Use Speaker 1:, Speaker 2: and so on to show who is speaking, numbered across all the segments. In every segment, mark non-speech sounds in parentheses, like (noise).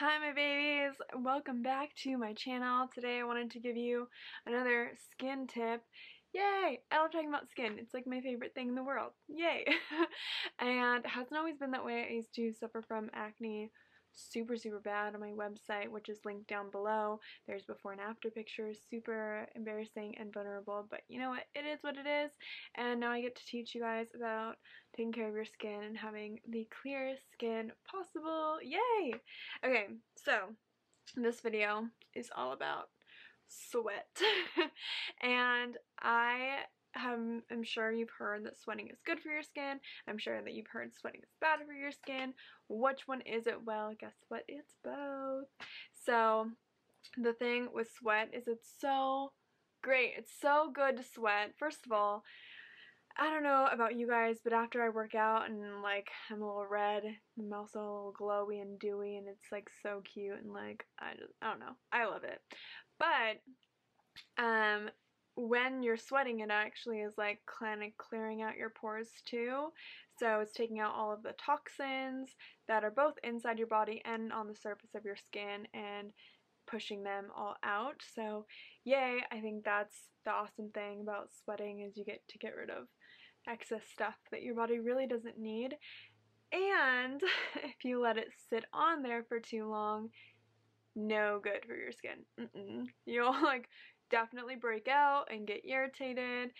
Speaker 1: Hi my babies! Welcome back to my channel. Today I wanted to give you another skin tip. Yay! I love talking about skin. It's like my favorite thing in the world. Yay! (laughs) and it hasn't always been that way. I used to suffer from acne super super bad on my website which is linked down below. There's before and after pictures super embarrassing and vulnerable but you know what? It is what it is. And now I get to teach you guys about taking care of your skin and having the clearest skin possible. Yay! Okay so this video is all about sweat. (laughs) And I um, I'm sure you've heard that sweating is good for your skin. I'm sure that you've heard sweating is bad for your skin. Which one is it? Well, guess what? It's both. So the thing with sweat is it's so great. It's so good to sweat. First of all, I don't know about you guys, but after I work out and like I'm a little red, I'm also a little glowy and dewy and it's like so cute and like I just I don't know. I love it. But um when you're sweating it actually is like kind of clearing out your pores too so it's taking out all of the toxins that are both inside your body and on the surface of your skin and pushing them all out so yay I think that's the awesome thing about sweating is you get to get rid of excess stuff that your body really doesn't need and (laughs) if you let it sit on there for too long no good for your skin. Mm -mm. You'll like definitely break out and get irritated,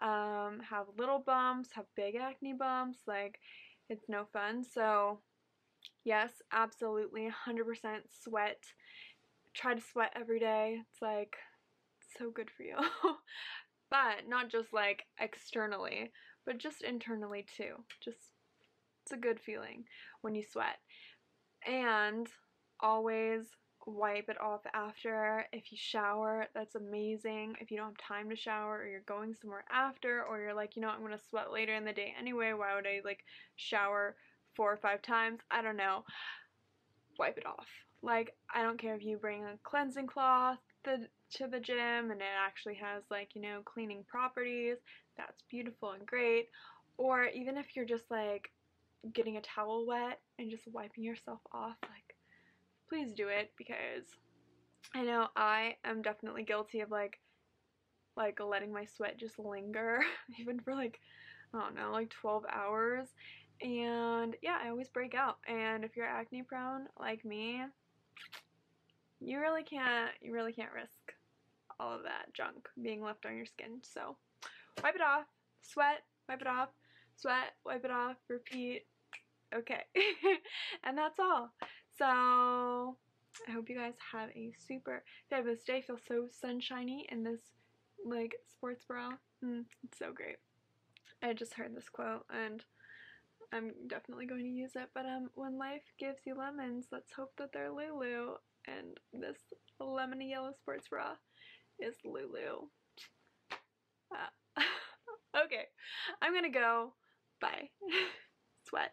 Speaker 1: um, have little bumps, have big acne bumps, like it's no fun. So yes, absolutely 100% sweat. Try to sweat every day. It's like so good for you. (laughs) but not just like externally, but just internally too. Just it's a good feeling when you sweat. And always wipe it off after. If you shower, that's amazing. If you don't have time to shower or you're going somewhere after or you're like, you know, I'm going to sweat later in the day anyway, why would I like shower four or five times? I don't know. Wipe it off. Like, I don't care if you bring a cleansing cloth the, to the gym and it actually has like, you know, cleaning properties. That's beautiful and great. Or even if you're just like getting a towel wet and just wiping yourself off, like please do it because I know I am definitely guilty of like like letting my sweat just linger (laughs) even for like I don't know like 12 hours. And yeah I always break out. And if you're acne prone like me you really can't you really can't risk all of that junk being left on your skin. So wipe it off. Sweat wipe it off. Sweat wipe it off. Repeat. Okay. (laughs) And that's all so I hope you guys have a super fabulous day. feel so sunshiny in this like sports bra. Mm, it's so great. I just heard this quote and I'm definitely going to use it. But um, when life gives you lemons, let's hope that they're Lulu. And this lemony yellow sports bra is Lulu. Uh, (laughs) okay, I'm gonna go. Bye. (laughs) Sweat.